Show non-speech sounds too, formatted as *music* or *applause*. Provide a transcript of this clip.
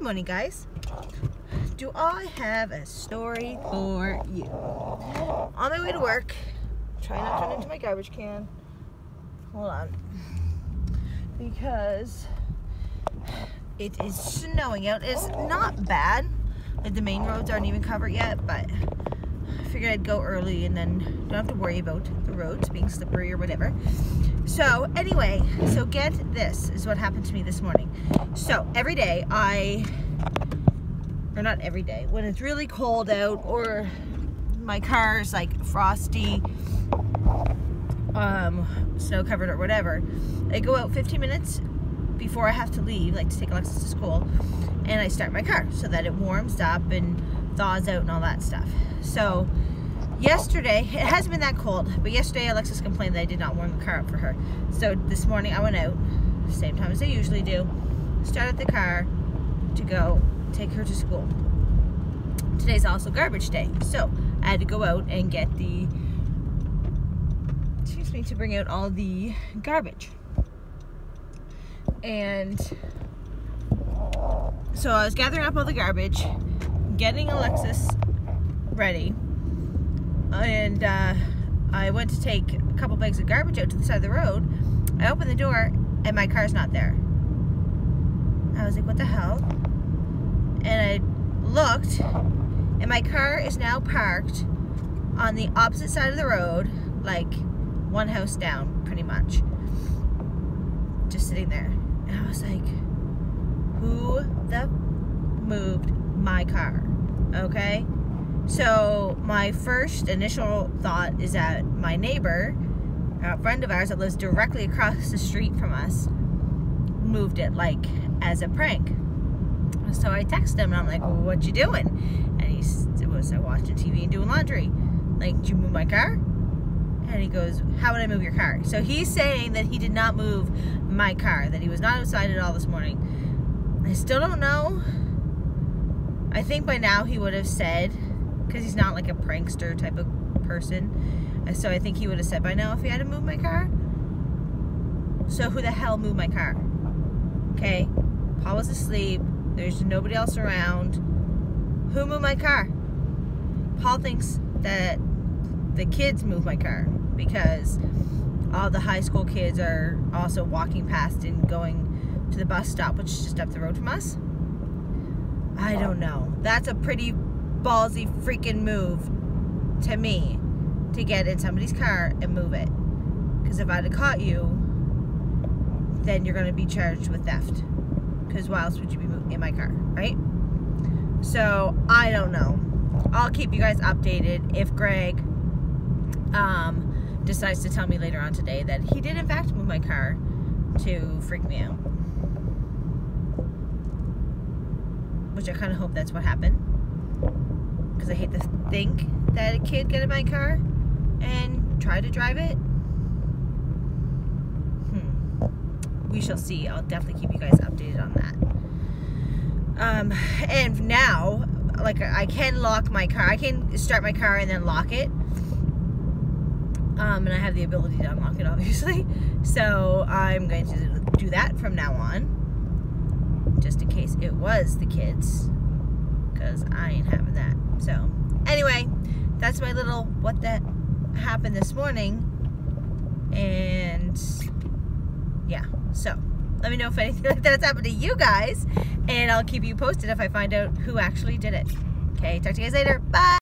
Good morning, guys. Do I have a story for you? On my way to work, try not to run into my garbage can. Hold on. Because it is snowing out. It's not bad. Like the main roads aren't even covered yet, but figured I'd go early and then don't have to worry about the roads being slippery or whatever. So anyway, so get this is what happened to me this morning. So every day I, or not every day, when it's really cold out or my car is like frosty, um, snow covered or whatever, I go out 15 minutes before I have to leave, like to take Alexis to school, and I start my car so that it warms up and thaws out and all that stuff. So yesterday, it hasn't been that cold, but yesterday Alexis complained that I did not warm the car up for her. So this morning I went out, same time as I usually do, started the car to go take her to school. Today's also garbage day, so I had to go out and get the, excuse me, to bring out all the garbage. And so I was gathering up all the garbage, getting Alexis ready, and uh, I went to take a couple bags of garbage out to the side of the road. I opened the door and my car's not there. I was like, what the hell? And I looked and my car is now parked on the opposite side of the road, like one house down, pretty much. Just sitting there. And I was like, who the moved my car? Okay? So my first initial thought is that my neighbor, a friend of ours that lives directly across the street from us, moved it like as a prank. So I texted him and I'm like, well, what you doing? And he was, I watching TV and doing laundry. Like, did you move my car? And he goes, how would I move your car? So he's saying that he did not move my car, that he was not outside at all this morning. I still don't know. I think by now he would have said, because he's not like a prankster type of person. So I think he would have said by now if he had to move my car. So who the hell moved my car? Okay, Paul was asleep. There's nobody else around. Who moved my car? Paul thinks that the kids moved my car because all the high school kids are also walking past and going to the bus stop, which is just up the road from us. I don't know. That's a pretty ballsy freaking move to me to get in somebody's car and move it. Because if I'd have caught you, then you're going to be charged with theft. Because why else would you be in my car, right? So, I don't know. I'll keep you guys updated if Greg um, decides to tell me later on today that he did in fact move my car to freak me out. Which I kind of hope that's what happened. I hate to think that a kid get in my car and try to drive it. Hmm. We shall see. I'll definitely keep you guys updated on that. Um, and now, like, I can lock my car. I can start my car and then lock it. Um, and I have the ability to unlock it, *laughs* obviously. So I'm going to do that from now on, just in case it was the kids, because I ain't having that. So anyway, that's my little what that happened this morning. And yeah, so let me know if anything *laughs* like that's happened to you guys, and I'll keep you posted if I find out who actually did it. Okay, talk to you guys later. Bye.